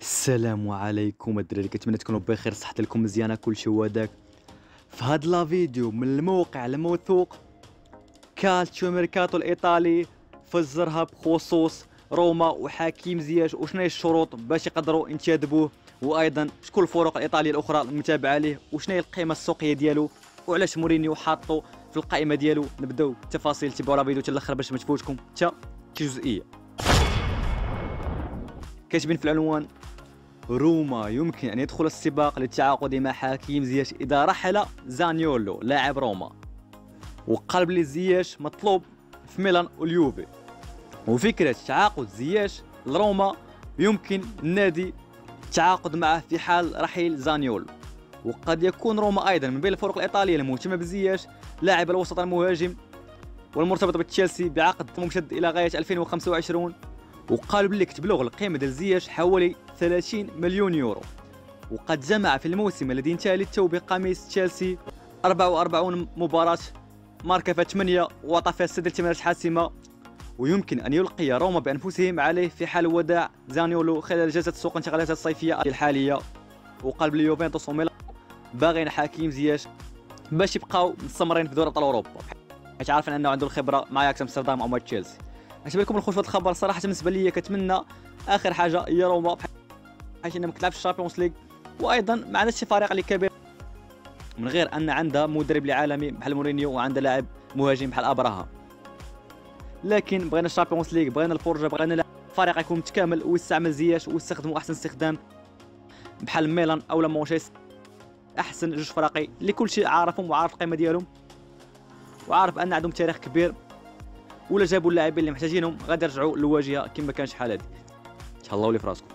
السلام عليكم. الدراري كنتمنى تكونوا بخير صحتكم مزيانة كلشي هو داك في هاد la vidéo من الموقع الموثوق كالتشيو ميركاتو الإيطالي فزرها بخصوص روما وحكيم زياش وشنو هي الشروط باش يقدروا ينتدبوه وأيضا شكون الفرق الإيطالية الأخرى المتابعة ليه وشنو هي القيمة السوقية ديالو وعلاش مورينيو حاطو في القائمة ديالو. نبداو التفاصيل تبعوا la vidéo حتى الأخر باش ما تفوتكم. حتى جزئية. كاتبين في العنوان روما يمكن أن يدخل السباق للتعاقد مع حكيم زياش إذا رحل زانيولو لاعب روما. وقال بلي زياش مطلوب في ميلان واليوفي. وفكرة تعاقد زياش لروما يمكن النادي التعاقد معه في حال رحيل زانيولو. وقد يكون روما أيضا من بين الفرق الإيطالية المهتمة بزياش لاعب الوسط المهاجم والمرتبط بتشيلسي بعقد ممتد إلى غاية 2025 وقالوا بلي كتبلغ القيمة ديال زياش حوالي 30 مليون يورو. وقد جمع في الموسم الذي انتهى للتو بقميص تشيلسي 44 مباراة ماركة فيها 8 وعطى فيها 6 التمريرات حاسمة. ويمكن أن يلقي روما بأنفسهم عليه في حال وداع زانيولو خلال جلسة سوق الانتقالات الصيفية الحالية. وقال بلي يوفنتوس وميلان باغين حكيم زياش باش يبقاو مستمرين في دوري أبطال أوروبا. حيت عارفين أنه عنده الخبرة مع أياكس أمستردام أو مع تشيلسي بالكم الخوش في الخبر صراحة بالنسبة لي كتمنى آخر حاجة هي روما. حيت انها ما كتلعبش ال Champions League وأيضا ما عندهاش شي فريق اللي كبير من غير أن عندها مدرب العالمي بحال مورينيو وعندها لاعب مهاجم بحال أبراهام. لكن بغينا ال Champions League بغينا الفرجة بغينا فريق يكون متكامل ويستعمل زياش ويستخدموا أحسن استخدام بحال ميلان أو مانشستر. أحسن جوج فراقي اللي كل شيء عارفهم وعارف القيمة ديالهم وعارف أن عندهم تاريخ كبير ولا جابوا اللاعبين اللي محتاجينهم غادي يرجعوا للواجهة كما كان شحال هادي تهلاو لي فراسكم